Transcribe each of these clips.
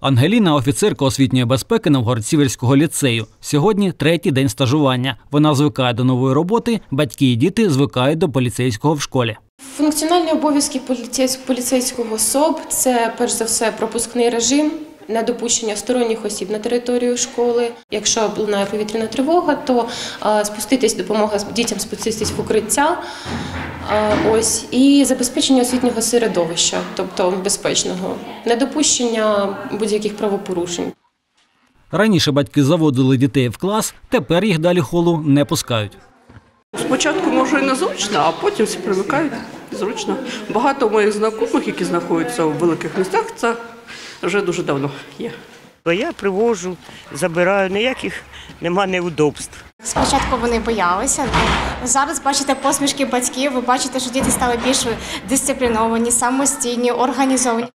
Ангеліна офіцерка освітньої безпеки Новгород-Сіверського ліцею. Сьогодні третій день стажування. Вона звикає до нової роботи, батьки і діти звикають до поліцейського в школі. Функціональні обов'язки поліцейсь- поліцейського СОБ це перш за все пропускний режим. Недопущення сторонніх осіб на територію школи. Якщо лунає повітряна тривога, то е, спуститись, допомога дітям спуститись в укриття. Е, ось і забезпечення освітнього середовища, тобто безпечного, недопущення будь-яких правопорушень. Раніше батьки заводили дітей в клас, тепер їх далі холу не пускають. Спочатку може і незручно, а потім всі привикають зручно. Багато моїх знайомих, які знаходяться у великих містах, це вже дуже давно є. Бо я привожу, забираю, ніяких нема неудобств. Спочатку вони боялися. Зараз бачите посмішки батьків. Ви бачите, що діти стали більш дисципліновані, самостійні, організовані.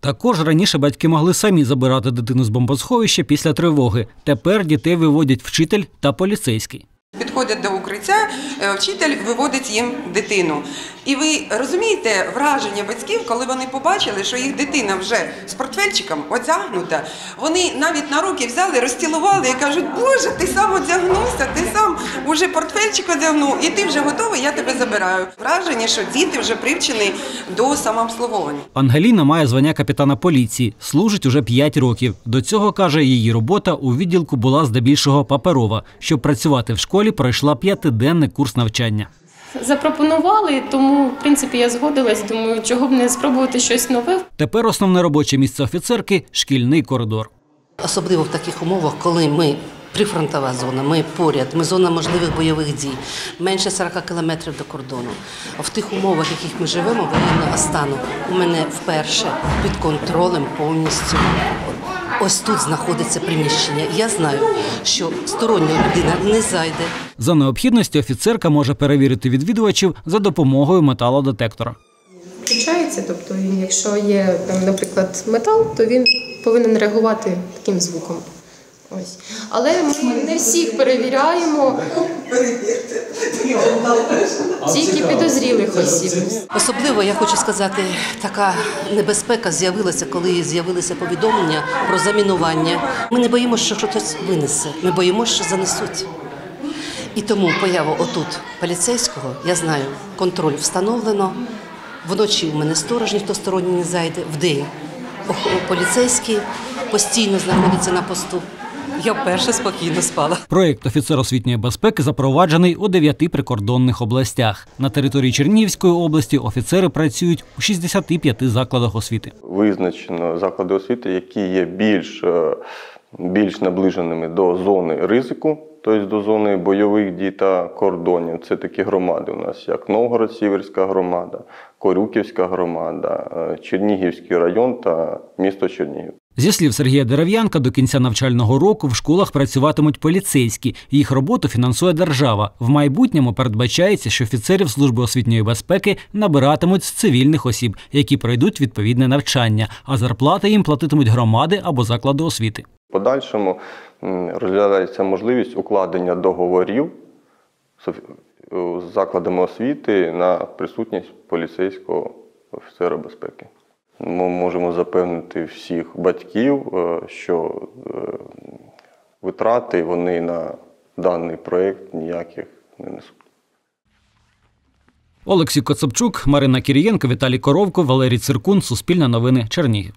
Також раніше батьки могли самі забирати дитину з бомбосховища після тривоги. Тепер дітей виводять вчитель та поліцейський. Підходять до укриття, е, вчитель виводить їм дитину. І ви розумієте враження батьків, коли вони побачили, що їх дитина вже з портфельчиком одягнута. Вони навіть на руки взяли, розцілували і кажуть, Боже, ти сам одягнувся, ти сам уже портфельчик одягнув, і ти вже готовий, я тебе забираю. Враження, що діти вже привчені до самообслуговування. Ангеліна має звання капітана поліції, служить уже 5 років. До цього каже, її робота у відділку була здебільшого паперова. Щоб працювати в школі, пройшла п'ятиденний курс навчання. Запропонували, тому в принципі я згодилась. Думаю, чого б не спробувати щось нове. Тепер основне робоче місце офіцерки шкільний коридор. Особливо в таких умовах, коли ми прифронтова зона, ми поряд, ми зона можливих бойових дій, менше 40 кілометрів до кордону. В тих умовах, в яких ми живемо, воєнного стану, у мене вперше під контролем повністю. Ось тут знаходиться приміщення. Я знаю, що стороння людина не зайде. За необхідності офіцерка може перевірити відвідувачів за допомогою металодетектора. Включається, тобто якщо є, там, наприклад, метал, то він повинен реагувати таким звуком. Ось. Але ми не всіх перевіряємо. Тільки підозрілих осіб. Особливо я хочу сказати, така небезпека з'явилася, коли з'явилися повідомлення про замінування. Ми не боїмося, що хтось винесе. Ми боїмося, що занесуть. І тому появу отут поліцейського, я знаю, контроль встановлено. Вночі у мене сторож, ніхто сторонній не зайде. Вдень поліцейський постійно знаходиться на посту. Я вперше спокійно спала. Проєкт офіцер освітньої безпеки запроваджений у дев'яти прикордонних областях. На території Чернігівської області офіцери працюють у 65 закладах освіти. визначено заклади освіти, які є більш, е, більш наближеними до зони ризику, тобто до зони бойових дій та кордонів. Це такі громади у нас, як Новгород-Сіверська громада, Корюківська громада, е, Чернігівський район та місто Чернігів. Зі слів Сергія Дерев'янка, до кінця навчального року в школах працюватимуть поліцейські. Їх роботу фінансує держава. В майбутньому передбачається, що офіцерів служби освітньої безпеки набиратимуть з цивільних осіб, які пройдуть відповідне навчання, а зарплати їм платитимуть громади або заклади освіти. Подальшому розглядається можливість укладення договорів з закладами освіти на присутність поліцейського офіцера безпеки. Ми можемо запевнити всіх батьків, е, що е, витрати вони на даний проєкт ніяких не несуть. Олексій Коцепчук, Марина Кірієнко, Віталій Коровко, Валерій Циркун, Суспільне новини, Чернігів.